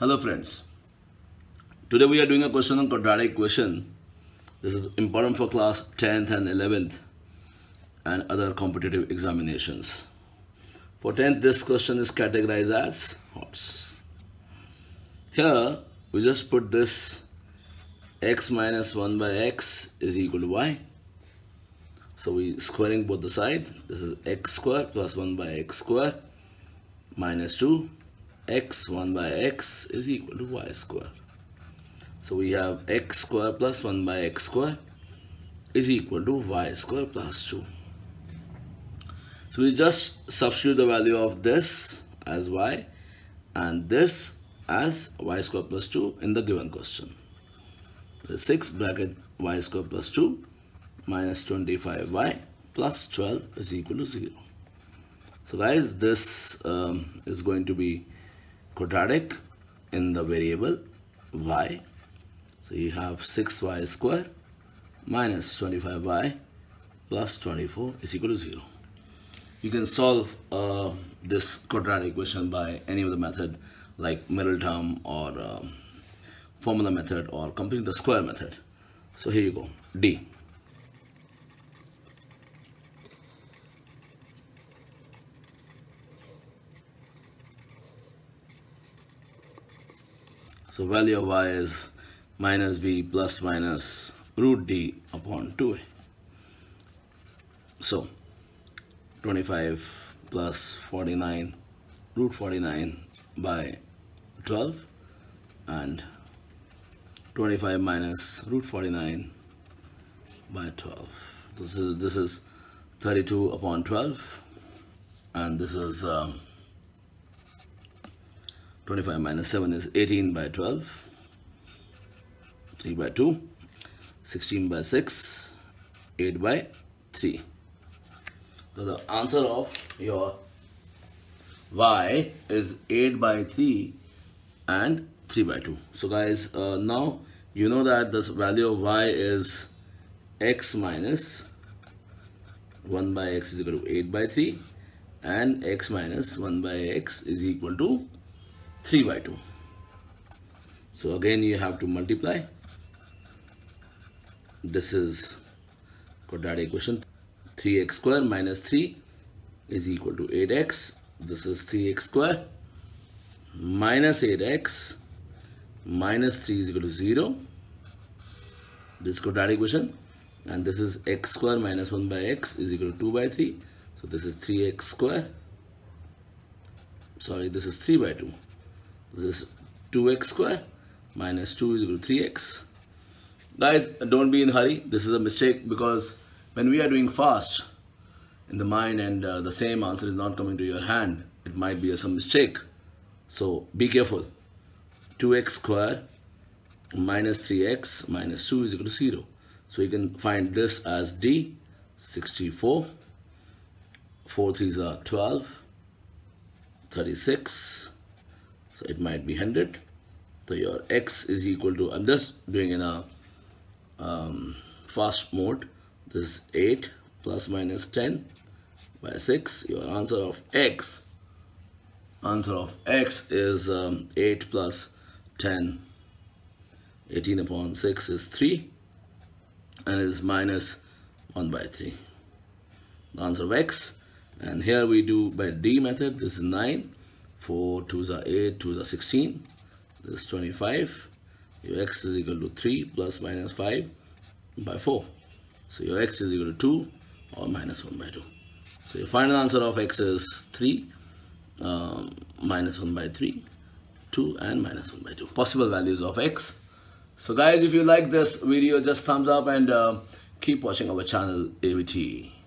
Hello friends. Today we are doing a question on quadratic equation. This is important for class 10th and 11th and other competitive examinations. For 10th this question is categorized as HOTS. Here we just put this x minus 1 by x is equal to y. So we squaring both the side. This is x square plus 1 by x square minus 2 x 1 by x is equal to y square. So we have x square plus 1 by x square is equal to y square plus 2. So we just substitute the value of this as y and this as y square plus 2 in the given question. The 6 bracket y square plus 2 minus 25y plus 12 is equal to 0. So guys, this um, is going to be quadratic in the variable y. So you have 6y square minus 25y plus 24 is equal to 0. You can solve uh, this quadratic equation by any of the method like middle term or um, formula method or completing the square method. So here you go, D. So value of y is minus b plus minus root d upon 2a. So 25 plus 49 root 49 by 12 and 25 minus root 49 by 12. This is this is 32 upon 12 and this is um, 25 minus 7 is 18 by 12 3 by 2 16 by 6 8 by 3 so the answer of your y is 8 by 3 and 3 by 2 so guys uh, now you know that the value of y is x minus 1 by x is equal to 8 by 3 and x minus 1 by x is equal to 3 by 2. So again you have to multiply. This is quadratic equation. 3x square minus 3 is equal to 8x. This is 3x square minus 8x minus 3 is equal to 0. This quadratic equation. And this is x square minus 1 by x is equal to 2 by 3. So this is 3x square. Sorry, this is 3 by 2 this is 2x square minus 2 is equal to 3x. Guys, don't be in hurry. This is a mistake because when we are doing fast in the mind and uh, the same answer is not coming to your hand, it might be a, some mistake. So be careful. 2x square minus 3x minus 2 is equal to 0. So you can find this as D, 64. 4 3s are 12, 36, so it might be 100 so your x is equal to I'm just doing in a um, fast mode. This is 8 plus minus 10 by 6 your answer of x answer of x is um, 8 plus 10 18 upon 6 is 3 and is minus 1 by 3 the answer of x and here we do by d method. This is 9 4 2s are 8 2s are 16 this is 25 your x is equal to 3 plus minus 5 by 4 so your x is equal to 2 or minus 1 by 2 so your final answer of x is 3 um, minus 1 by 3 2 and minus 1 by 2 possible values of x. So guys if you like this video just thumbs up and uh, keep watching our channel AVT